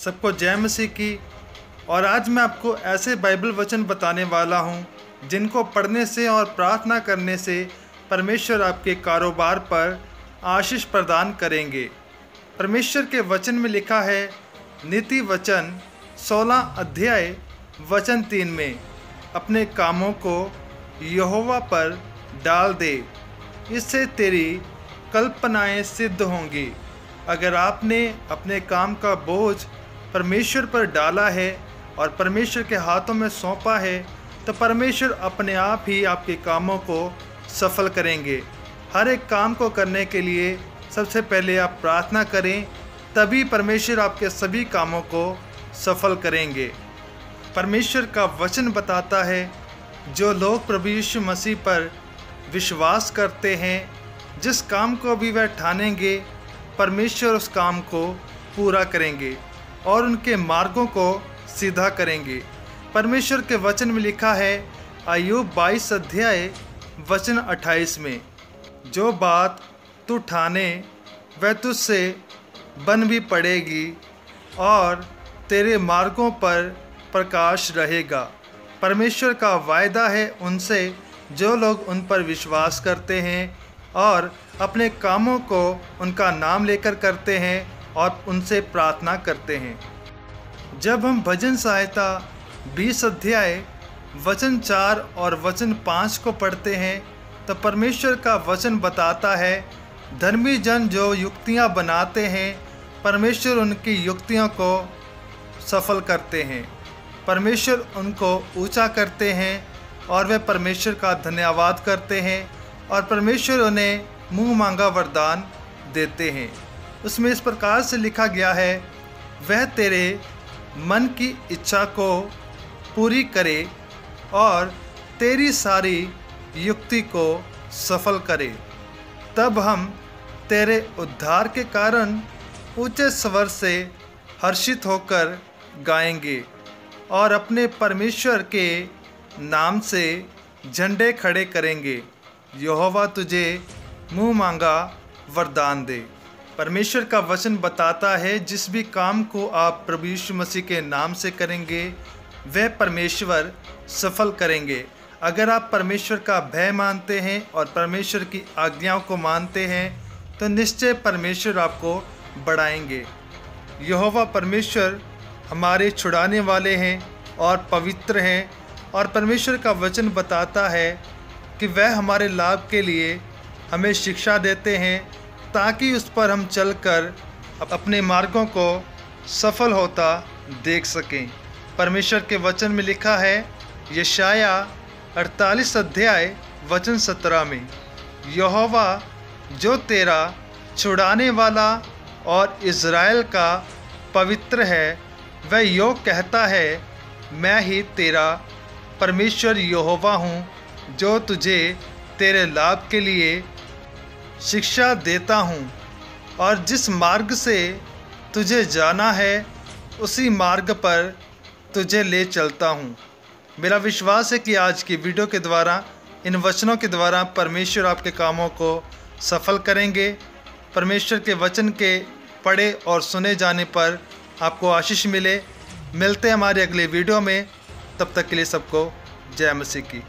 सबको जय मसीह की। और आज मैं आपको ऐसे बाइबल वचन बताने वाला हूँ, जिनको पढ़ने से और प्रार्थना करने से परमेश्वर आपके कारोबार पर आशीष प्रदान करेंगे। परमेश्वर के वचन में लिखा है, नीति वचन 16 अध्याय, वचन तीन में, अपने कामों को यहोवा पर डाल दे। इससे तेरी कल्पनाएँ सिद्ध होंगी। अगर आपने अपने काम का बोझ परमेश्वर पर डाला है और परमेश्वर के हाथों में सौंपा है तो परमेश्वर अपने आप ही आपके कामों को सफल करेंगे। हर एक काम को करने के लिए सबसे पहले आप प्रार्थना करें, तभी परमेश्वर आपके सभी कामों को सफल करेंगे। परमेश्वर का वचन बताता है, जो लोग प्रभु यीशु मसीह पर विश्वास करते हैं, जिस काम को भी वह ठानेंगे, परमेश्वर उस काम को पूरा करेंगे। और उनके मार्गों को सीधा करेंगे। परमेश्वर के वचन में लिखा है आयुब 22 अध्याय, वचन 28 में, जो बात तू ठाने, वह तुझसे बन भी पड़ेगी और तेरे मार्गों पर प्रकाश रहेगा। परमेश्वर का वायदा है उनसे, जो लोग उन पर विश्वास करते हैं और अपने कामों को उनका नाम लेकर करते हैं और उनसे प्रार्थना करते हैं। जब हम भजन सहायता, बीस अध्याय, वचन चार और वचन पाँच को पढ़ते हैं तो परमेश्वर का वचन बताता है, धर्मी जन जो युक्तियाँ बनाते हैं, परमेश्वर उनकी युक्तियों को सफल करते हैं। परमेश्वर उनको ऊँचा करते हैं और वे परमेश्वर का धन्यवाद करते हैं और परमेश्वर उन्हें मुँह मांगा वरदान देते हैं। उसमें इस प्रकार से लिखा गया है, वह तेरे मन की इच्छा को पूरी करे और तेरी सारी युक्ति को सफल करे। तब हम तेरे उद्धार के कारण ऊँचे स्वर से हर्षित होकर गाएँगे और अपने परमेश्वर के नाम से झंडे खड़े करेंगे। यहोवा तुझे मुँह मांगा वरदान दे। परमेश्वर का वचन बताता है, जिस भी काम को आप प्रभु यीशु मसीह के नाम से करेंगे, वह परमेश्वर सफल करेंगे। अगर आप परमेश्वर का भय मानते हैं और परमेश्वर की आज्ञाओं को मानते हैं तो निश्चय परमेश्वर आपको बढ़ाएँगे। यहोवा परमेश्वर हमारे छुड़ाने वाले हैं और पवित्र हैं और परमेश्वर का वचन बताता है कि वह हमारे लाभ के लिए हमें शिक्षा देते हैं ताकि उस पर हम चलकर अपने मार्गों को सफल होता देख सकें। परमेश्वर के वचन में लिखा है, यशाया अड़तालीस अध्याय, वचन सत्रह में, यहोवा, जो तेरा छुड़ाने वाला और इज़राइल का पवित्र है, वह यो कहता है, मैं ही तेरा परमेश्वर यहोवा हूँ, जो तुझे तेरे लाभ के लिए शिक्षा देता हूँ और जिस मार्ग से तुझे जाना है, उसी मार्ग पर तुझे ले चलता हूँ। मेरा विश्वास है कि आज की वीडियो के द्वारा, इन वचनों के द्वारा परमेश्वर आपके कामों को सफल करेंगे। परमेश्वर के वचन के पढ़े और सुने जाने पर आपको आशीष मिले। मिलते हैं हमारे अगले वीडियो में। तब तक के लिए सबको जय मसीह की।